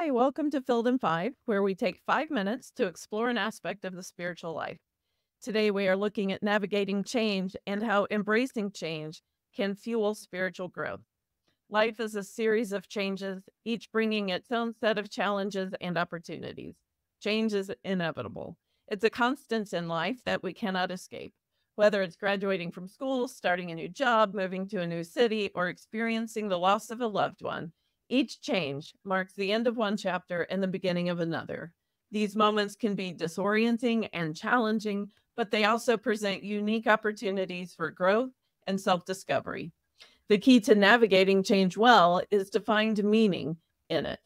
Hi, welcome to Filled in Five, where we take five minutes to explore an aspect of the spiritual life. Today, we are looking at navigating change and how embracing change can fuel spiritual growth. Life is a series of changes, each bringing its own set of challenges and opportunities. Change is inevitable. It's a constant in life that we cannot escape. Whether it's graduating from school, starting a new job, moving to a new city, or experiencing the loss of a loved one, each change marks the end of one chapter and the beginning of another. These moments can be disorienting and challenging, but they also present unique opportunities for growth and self discovery. The key to navigating change well is to find meaning in it.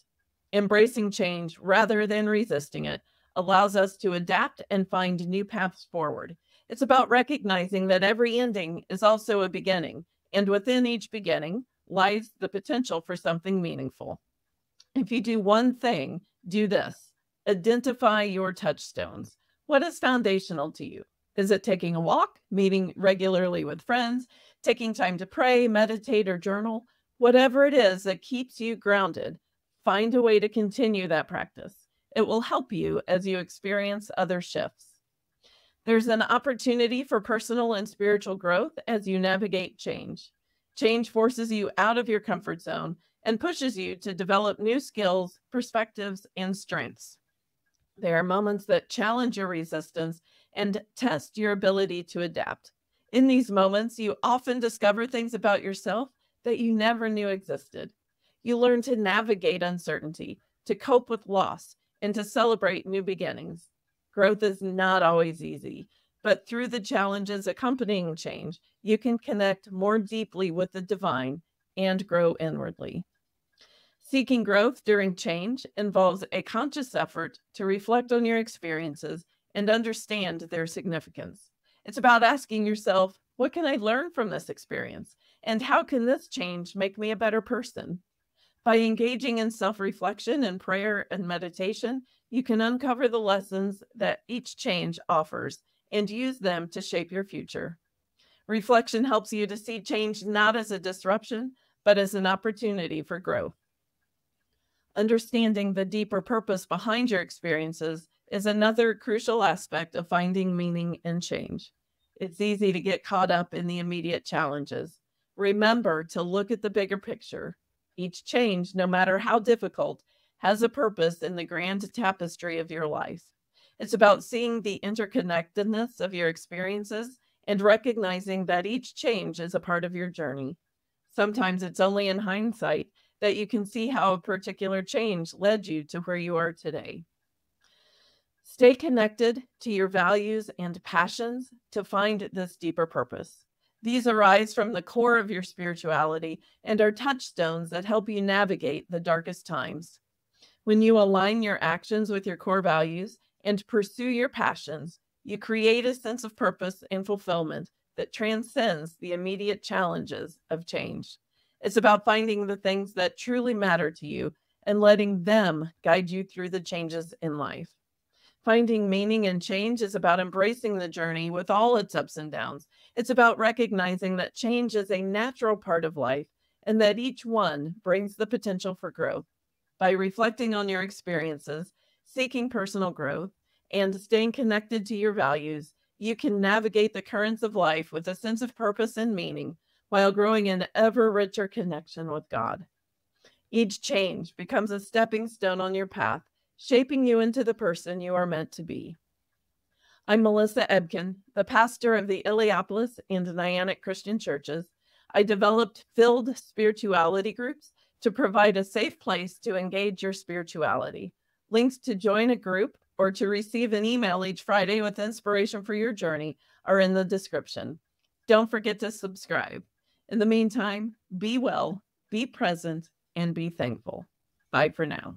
Embracing change rather than resisting it allows us to adapt and find new paths forward. It's about recognizing that every ending is also a beginning, and within each beginning, lies the potential for something meaningful. If you do one thing, do this identify your touchstones. What is foundational to you? Is it taking a walk, meeting regularly with friends, taking time to pray, meditate, or journal? Whatever it is that keeps you grounded, find a way to continue that practice. It will help you as you experience other shifts. There's an opportunity for personal and spiritual growth as you navigate change. Change forces you out of your comfort zone and pushes you to develop new skills, perspectives, and strengths. There are moments that challenge your resistance and test your ability to adapt. In these moments, you often discover things about yourself that you never knew existed. You learn to navigate uncertainty, to cope with loss, and to celebrate new beginnings. Growth is not always easy, but through the challenges accompanying change, you can connect more deeply with the divine and grow inwardly. Seeking growth during change involves a conscious effort to reflect on your experiences and understand their significance. It's about asking yourself, what can I learn from this experience? And how can this change make me a better person? By engaging in self reflection and prayer and meditation, you can uncover the lessons that each change offers and use them to shape your future. Reflection helps you to see change not as a disruption, but as an opportunity for growth. Understanding the deeper purpose behind your experiences is another crucial aspect of finding meaning in change. It's easy to get caught up in the immediate challenges. Remember to look at the bigger picture. Each change, no matter how difficult, has a purpose in the grand tapestry of your life. It's about seeing the interconnectedness of your experiences and recognizing that each change is a part of your journey. Sometimes it's only in hindsight that you can see how a particular change led you to where you are today. Stay connected to your values and passions to find this deeper purpose. These arise from the core of your spirituality and are touchstones that help you navigate the darkest times. When you align your actions with your core values, and pursue your passions, you create a sense of purpose and fulfillment that transcends the immediate challenges of change. It's about finding the things that truly matter to you and letting them guide you through the changes in life. Finding meaning and change is about embracing the journey with all its ups and downs. It's about recognizing that change is a natural part of life and that each one brings the potential for growth. By reflecting on your experiences seeking personal growth, and staying connected to your values, you can navigate the currents of life with a sense of purpose and meaning while growing in ever richer connection with God. Each change becomes a stepping stone on your path, shaping you into the person you are meant to be. I'm Melissa Ebken, the pastor of the Illiopolis and Niantic Christian churches. I developed filled spirituality groups to provide a safe place to engage your spirituality. Links to join a group or to receive an email each Friday with inspiration for your journey are in the description. Don't forget to subscribe. In the meantime, be well, be present, and be thankful. Bye for now.